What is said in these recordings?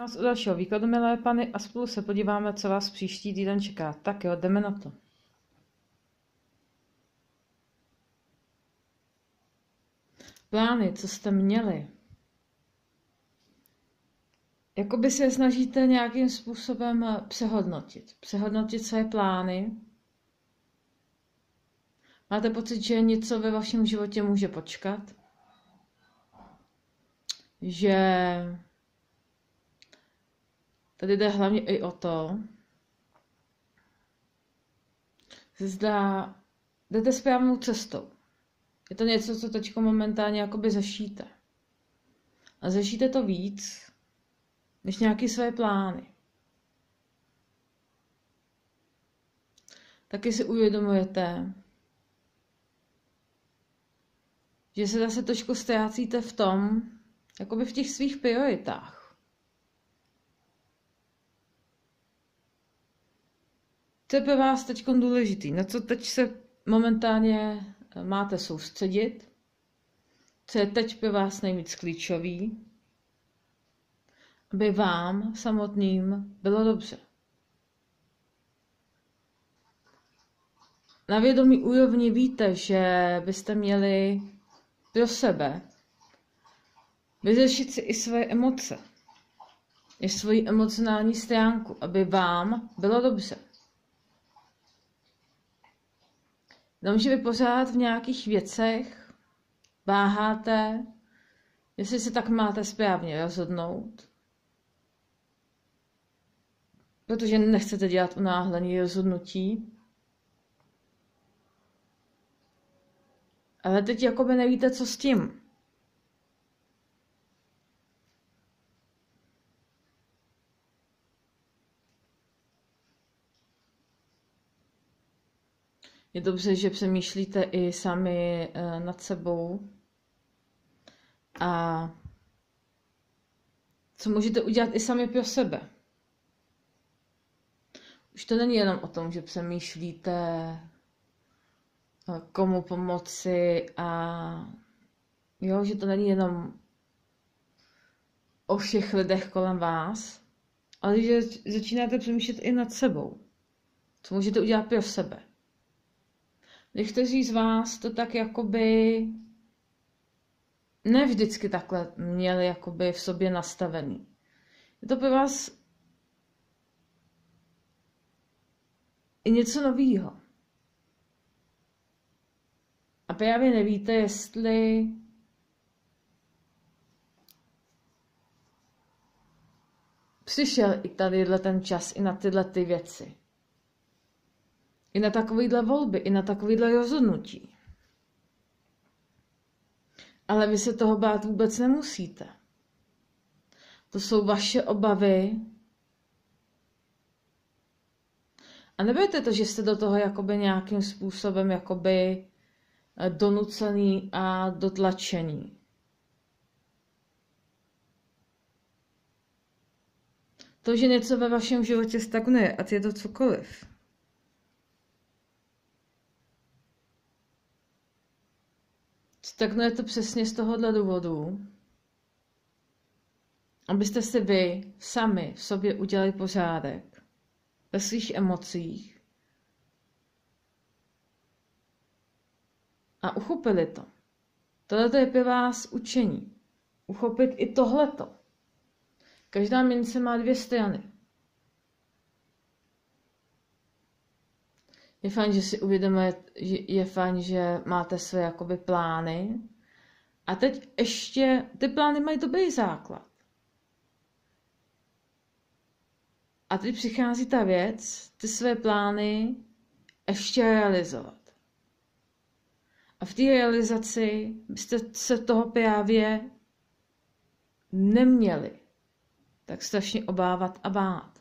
Nás u dalšího výkladu, milé pany, a spolu se podíváme, co vás příští týden čeká. Tak jo, jdeme na to. Plány, co jste měli. Jakoby se snažíte nějakým způsobem přehodnotit. Přehodnotit své plány. Máte pocit, že něco ve vašem životě může počkat? Že Tady jde hlavně i o to, zda jdete správnou cestou. Je to něco, co teď momentálně jakoby zašíte. A zašíte to víc, než nějaké své plány. Taky si uvědomujete, že se zase trošku ztrácíte v tom, jakoby v těch svých prioritách. Co je pro vás teď důležitý? Na co teď se momentálně eh, máte soustředit? Co je teď pro vás nejvíc klíčový? Aby vám samotným bylo dobře. Na vědomí úrovni víte, že byste měli pro sebe vyřešit si i své emoce, i svoji emocionální stránku, aby vám bylo dobře. Jenomže vy pořád v nějakých věcech váháte, jestli se tak máte správně rozhodnout. Protože nechcete dělat unáhlený rozhodnutí. Ale teď jakoby nevíte, co s tím. Je dobře, že přemýšlíte i sami eh, nad sebou a co můžete udělat i sami pro sebe. Už to není jenom o tom, že přemýšlíte, eh, komu pomoci a jo, že to není jenom o všech lidech kolem vás, ale že začínáte přemýšlet i nad sebou. Co můžete udělat pro sebe. Někteří z vás to tak jakoby ne vždycky takhle měli jakoby v sobě nastavený. Je to pro vás i něco novýho. A právě nevíte, jestli přišel i tadyhle ten čas i na tyhle ty věci. I na takovýhle volby, i na takovýhle rozhodnutí. Ale vy se toho bát vůbec nemusíte. To jsou vaše obavy. A nebejte to, že jste do toho jakoby nějakým způsobem jakoby eh, donucený a dotlačený. To, že něco ve vašem životě stagnuje, ať je to cokoliv, je to přesně z tohohle důvodu, abyste si vy sami v sobě udělali pořádek ve svých emocích a uchopili to. Tohle je pro vás učení. Uchopit i tohleto. Každá mince má dvě strany. Je fajn, že si uvědomujete, je fajn, že máte své jakoby plány. A teď ještě, ty plány mají dobrý základ. A teď přichází ta věc, ty své plány ještě realizovat. A v té realizaci byste se toho právě neměli tak strašně obávat a bát.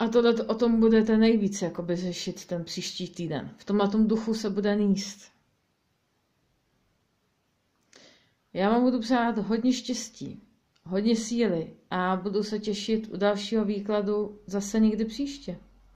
A tohle o tom budete nejvíce jakoby řešit ten příští týden. V tomhle tom duchu se bude níst. Já vám budu přát hodně štěstí, hodně síly a budu se těšit u dalšího výkladu zase někdy příště.